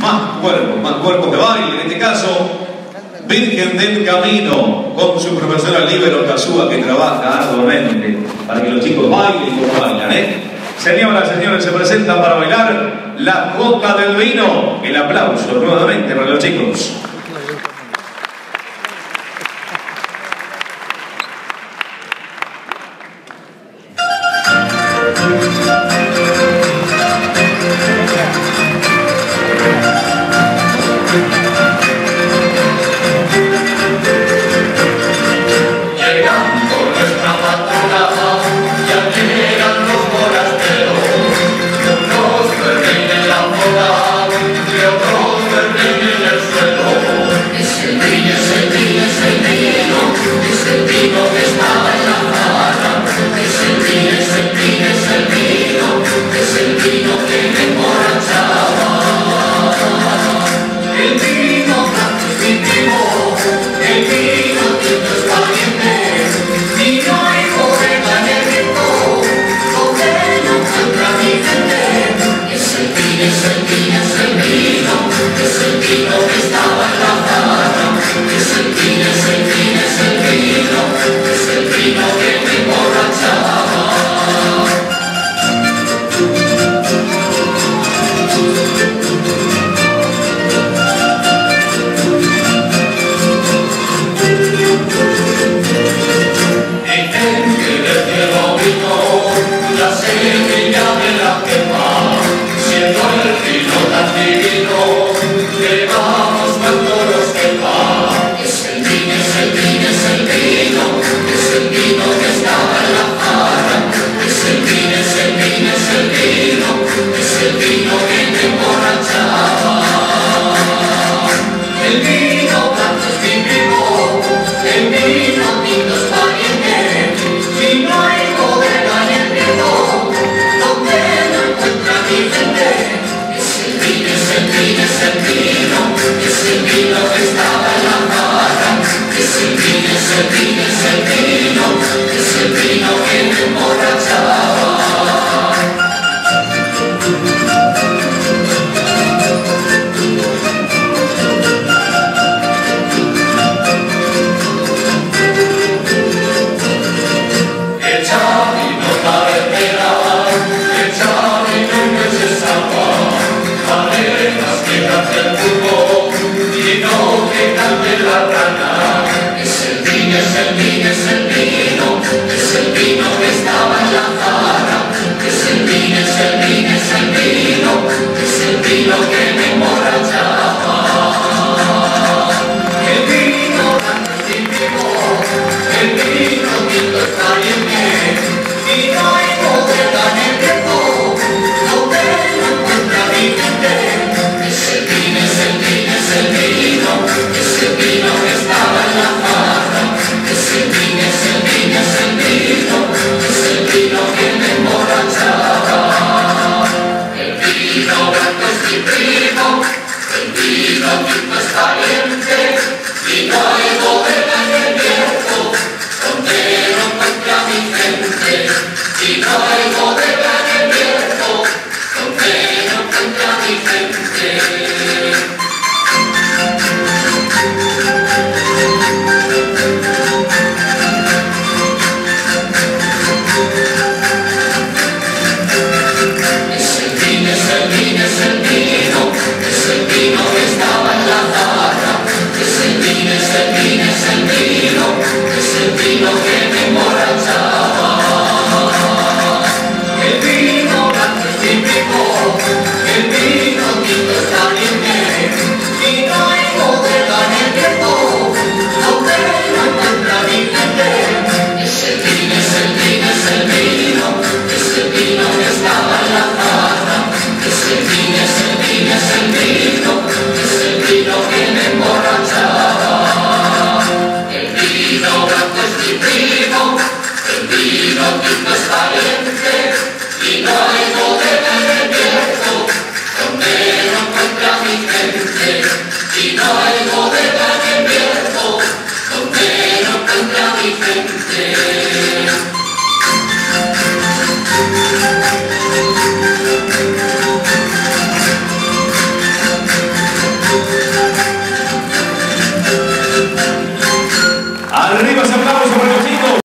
más cuerpos, más cuerpos de baile. En este caso, Virgen del Camino, con su profesora Libero Tazúa, que trabaja arduamente para que los chicos bailen como bailan. ¿eh? Señoras, señores, se presentan para bailar la Jota del Vino. El aplauso nuevamente para los chicos. não Que sin vino, que sin vino que estaba en la barra, que sin vino, que sin vino, que sin vino que me to be Si no hay poder must fight in know